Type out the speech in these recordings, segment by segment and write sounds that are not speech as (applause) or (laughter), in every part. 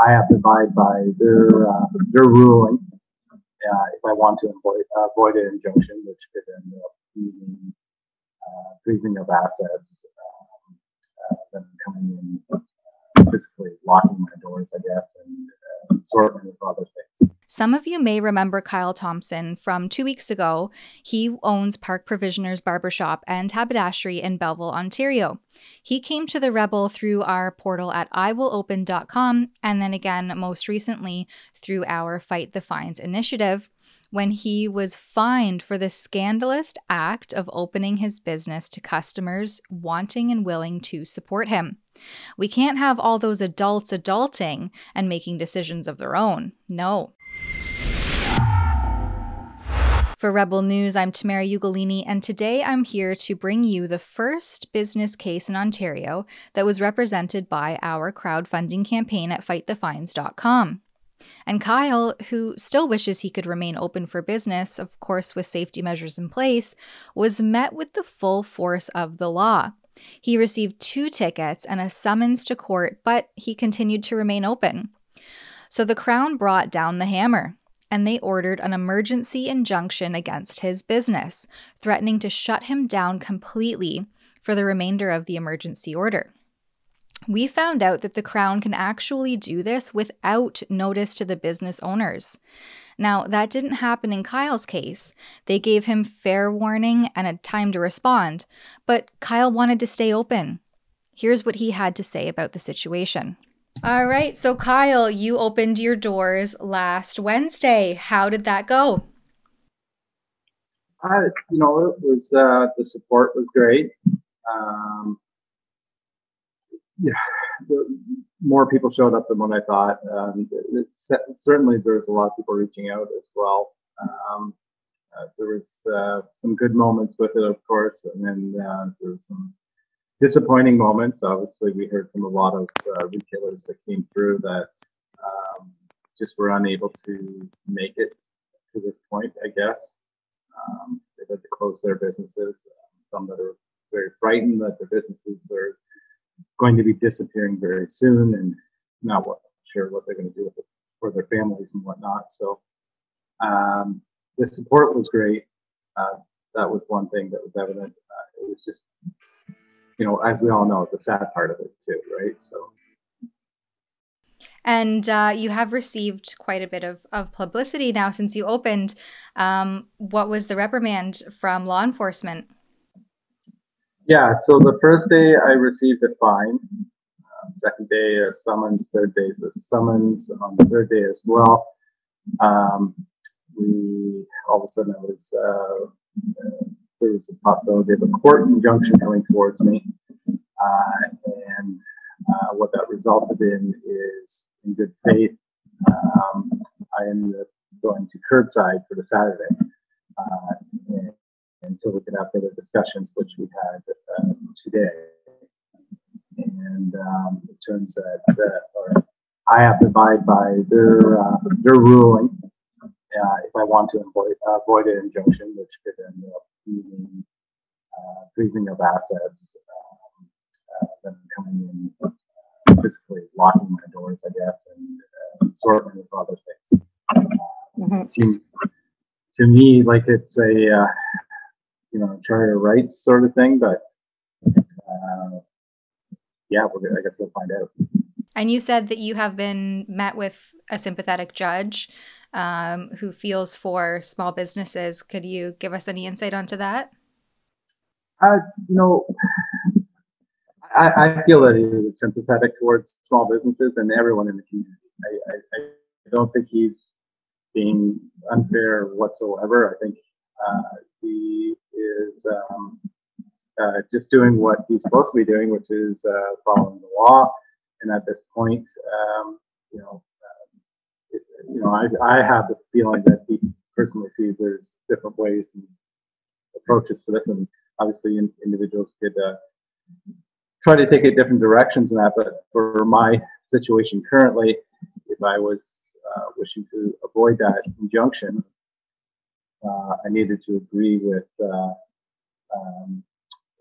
I have to abide by their uh, their ruling uh, if I want to avoid, avoid an injunction, which could end up meaning uh, freezing of assets, um, uh, then coming in uh, physically locking my doors, I guess, and assortment of other things. Some of you may remember Kyle Thomson from two weeks ago. He owns Park Provisioners Barbershop and Haberdashery in Belleville, Ontario. He came to the Rebel through our portal at iwillopen.com and then again, most recently, through our Fight the Fines initiative when he was fined for the scandalous act of opening his business to customers wanting and willing to support him. We can't have all those adults adulting and making decisions of their own. No. For Rebel News, I'm Tamara Ugolini, and today I'm here to bring you the first business case in Ontario that was represented by our crowdfunding campaign at fightthefines.com. And Kyle, who still wishes he could remain open for business, of course, with safety measures in place, was met with the full force of the law. He received two tickets and a summons to court, but he continued to remain open. So the Crown brought down the hammer and they ordered an emergency injunction against his business, threatening to shut him down completely for the remainder of the emergency order. We found out that the Crown can actually do this without notice to the business owners. Now, that didn't happen in Kyle's case. They gave him fair warning and a time to respond, but Kyle wanted to stay open. Here's what he had to say about the situation. All right. So, Kyle, you opened your doors last Wednesday. How did that go? I, you know, it was uh, the support was great. Um, yeah, the, more people showed up than what I thought. Um, it, it, certainly, there's a lot of people reaching out as well. Um, uh, there was uh, some good moments with it, of course, and then uh, there was some disappointing moments. Obviously, we heard from a lot of uh, retailers that came through that um, just were unable to make it to this point, I guess. Um, they had to close their businesses. Some that are very frightened that their businesses are going to be disappearing very soon and not what, sure what they're going to do with it for their families and whatnot. So um, the support was great. Uh, that was one thing that was evident. Uh, it was just you know, as we all know, the sad part of it too, right? So. And uh, you have received quite a bit of, of publicity now since you opened. Um, what was the reprimand from law enforcement? Yeah, so the first day I received a fine. Um, second day a summons. Third day is a summons. On the third day as well, um, we all of a sudden I was uh, there was a possibility of a court injunction coming towards me. Uh, and uh, what that resulted in is, in good faith, um, I ended up going to curbside for the Saturday uh, until we could have further discussions, which we had uh, today. And um, it turns out uh, I have to abide by their uh, their ruling if I want to avoid, avoid an injunction, which could end up meaning freezing of assets, um, uh, then coming in uh, physically locking my doors, I guess, and uh, assortment of other things. Mm-hmm. It seems to me like it's a you know charter rights sort of thing, but yeah, I guess we'll find out. And you said that you have been met with a sympathetic judge um, who feels for small businesses. Could you give us any insight onto that? Uh, you know, I, I, feel that he was sympathetic towards small businesses and everyone in the community. I, I, I don't think he's being unfair whatsoever. I think uh, he is um, uh, just doing what he's supposed to be doing, which is uh, following the law. And at this point, um, you know, it, you know, I, I have the feeling that he personally sees there's different ways and approaches to this, and obviously in, individuals could uh, try to take it different directions in that. But for my situation currently, if I was uh, wishing to avoid that injunction, uh, I needed to agree with uh, um,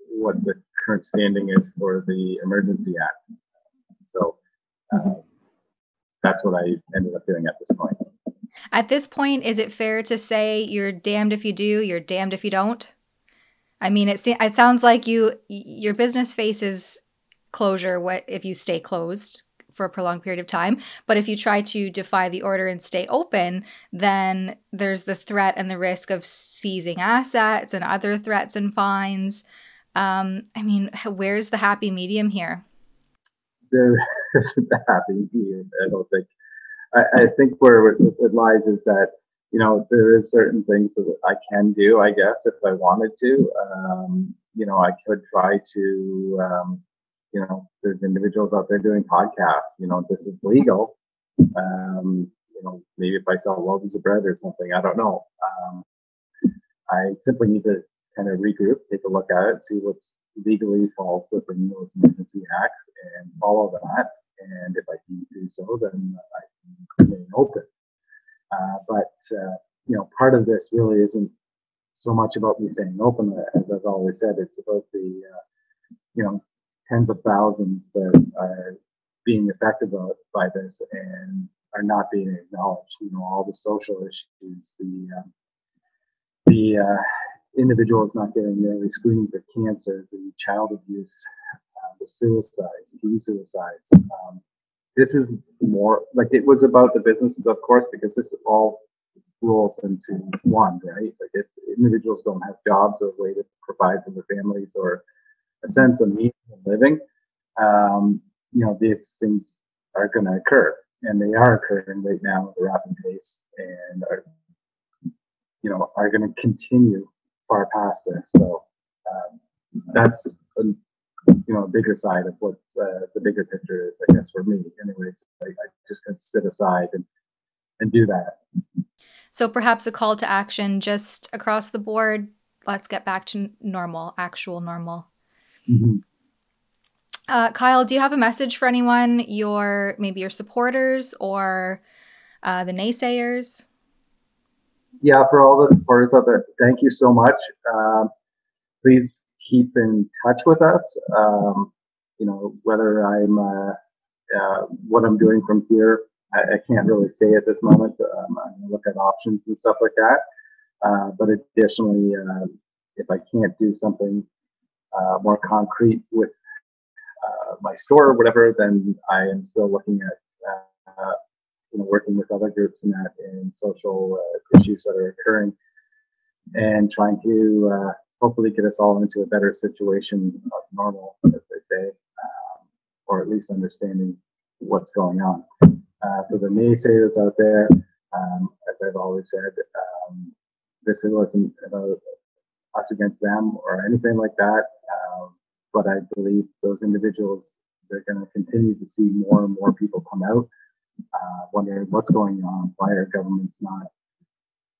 what the current standing is for the Emergency Act. So uh, that's what I ended up doing at this point. At this point, is it fair to say you're damned if you do, you're damned if you don't? I mean, it it sounds like you your business faces closure what if you stay closed for a prolonged period of time, but if you try to defy the order and stay open, then there's the threat and the risk of seizing assets and other threats and fines. Um, I mean, where's the happy medium here? There (laughs) isn't the happy medium. I don't think. I, I think where it, it lies is that you know, there is certain things that I can do, I guess, if I wanted to. Um, you know, I could try to, um, you know, there's individuals out there doing podcasts. You know, this is legal. Um, you know, maybe if I sell loaves of bread or something, I don't know. Um, I simply need to kind of regroup, take a look at it, see what's legally falls within those emergency acts, and follow that. And if I can do so, then I can remain open. Uh, but uh, you know, part of this really isn't so much about me staying open. As I've always said, it's about the uh, you know tens of thousands that are being affected by, this and are not being acknowledged. You know, all the social issues, the um, the uh, individuals not getting early screening for cancer, the child abuse, uh, the suicides, teen suicides. Um, this is more like it was about the businesses, of course, because this all rolls into one, right? Like if individuals don't have jobs or a way to provide for their families or a sense of meaning of living, um, you know, these things are going to occur, and they are occurring right now at a rapid pace, and are, you know, are going to continue far past this. So um, that's a, you know, a bigger side of what uh, the bigger picture is, I guess, for me. Anyways, I, I just can sit aside and and do that. So perhaps a call to action just across the board. Let's get back to normal, actual normal. Mm-hmm. Uh, Kyle, do you have a message for anyone? Your maybe your supporters or uh, the naysayers? Yeah, for all the supporters out there, thank you so much. Uh, please keep in touch with us. Um, you know, whether I'm uh, uh, what I'm doing from here, I, I, can't really say at this moment. Um, I'm going to look at options and stuff like that. Uh, but additionally, uh, if I can't do something uh, more concrete with uh, my store or whatever, then I am still looking at you know working with other groups in that and social issues that are occurring and trying to hopefully get us all into a better situation of normal, as they say, um, or at least understanding what's going on. Uh, for the naysayers out there, um, as I've always said, um, this wasn't about us against them or anything like that. But I believe those individuals, they're going to continue to see more and more people come out, uh, wondering what's going on, why our government's not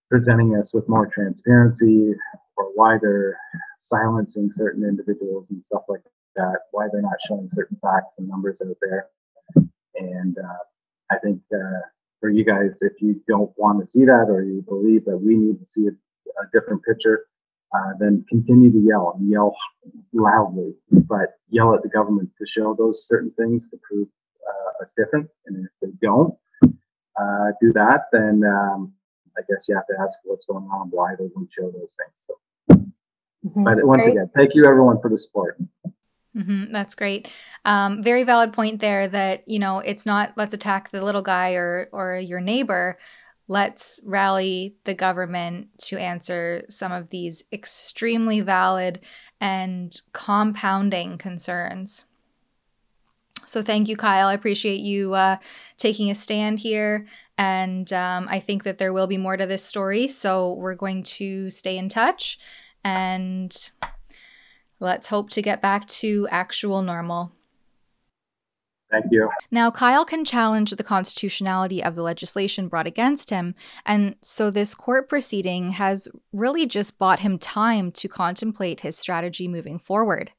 presenting us with more transparency, or why they're silencing certain individuals and stuff like that, why they're not showing certain facts and numbers out there. And uh, I think uh, for you guys, if you don't want to see that or you believe that we need to see a, a different picture, uh, then continue to yell and yell loudly, but yell at the government to show those certain things to prove uh, us different. And if they don't uh, do that, then um, I guess you have to ask what's going on, why they won't show those things. So Mm-hmm. But once great. again, thank you everyone for the support. Mm-hmm, that's great. Um, very valid point there. That you know, it's not let's attack the little guy or or your neighbor. Let's rally the government to answer some of these extremely valid and compounding concerns. So thank you, Kyle. I appreciate you uh, taking a stand here. And um, I think that there will be more to this story. So we're going to stay in touch and let's hope to get back to actual normal. Thank you. Now, Kyle can challenge the constitutionality of the legislation brought against him, and so this court proceeding has really just bought him time to contemplate his strategy moving forward.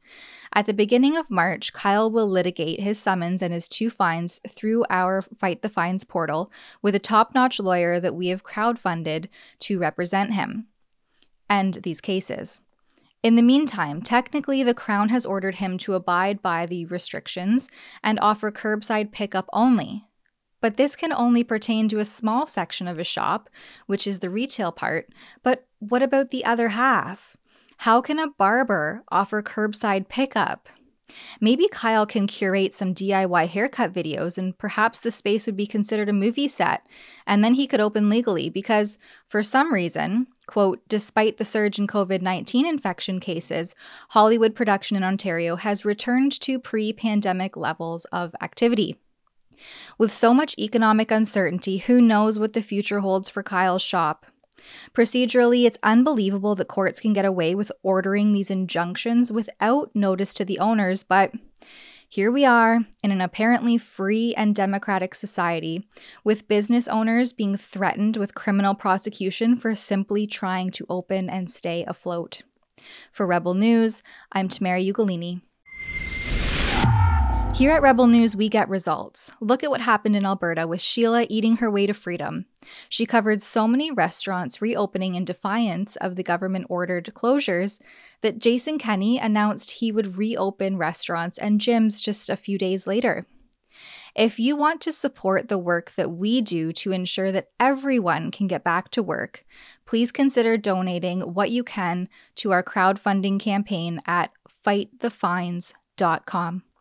At the beginning of March, Kyle will litigate his summons and his two fines through our Fight the Fines portal with a top notch lawyer that we have crowdfunded to represent him end these cases. In the meantime, technically, the Crown has ordered him to abide by the restrictions and offer curbside pickup only. But this can only pertain to a small section of a shop, which is the retail part. But what about the other half? How can a barber offer curbside pickup? Maybe Kyle can curate some DIY haircut videos and perhaps the space would be considered a movie set, and then he could open legally because, for some reason, quote, despite the surge in COVID 19 infection cases, Hollywood production in Ontario has returned to pre pandemic levels of activity. With so much economic uncertainty, who knows what the future holds for Kyle's shop? Procedurally, it's unbelievable that courts can get away with ordering these injunctions without notice to the owners, but here we are in an apparently free and democratic society, with business owners being threatened with criminal prosecution for simply trying to open and stay afloat. For Rebel News, I'm Tamara Ugolini. Here at Rebel News, we get results. Look at what happened in Alberta with Sheila eating her way to freedom. She covered so many restaurants reopening in defiance of the government ordered closures that Jason Kenney announced he would reopen restaurants and gyms just a few days later. If you want to support the work that we do to ensure that everyone can get back to work, please consider donating what you can to our crowdfunding campaign at fightthefines.com.